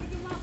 Thank you, Mom.